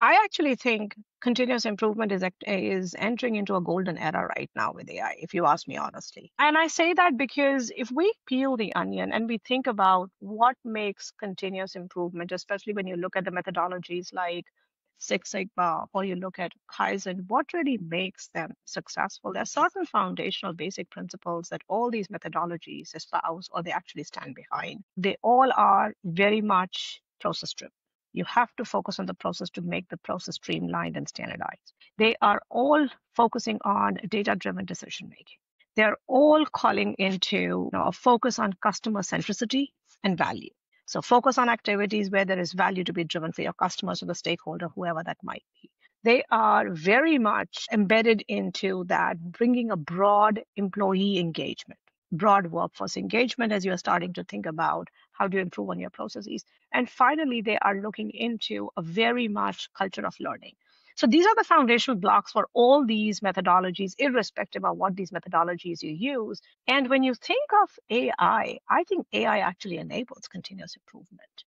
I actually think continuous improvement is is entering into a golden era right now with AI, if you ask me honestly. And I say that because if we peel the onion and we think about what makes continuous improvement, especially when you look at the methodologies like Six Sigma or you look at Kaizen, what really makes them successful? There are certain foundational basic principles that all these methodologies espouse or they actually stand behind. They all are very much process driven you have to focus on the process to make the process streamlined and standardized. They are all focusing on data driven decision making. They're all calling into you know, a focus on customer centricity and value. So, focus on activities where there is value to be driven for your customers or the stakeholder, whoever that might be. They are very much embedded into that, bringing a broad employee engagement broad workforce engagement as you're starting to think about how to improve on your processes. And finally, they are looking into a very much culture of learning. So these are the foundational blocks for all these methodologies, irrespective of what these methodologies you use. And when you think of AI, I think AI actually enables continuous improvement.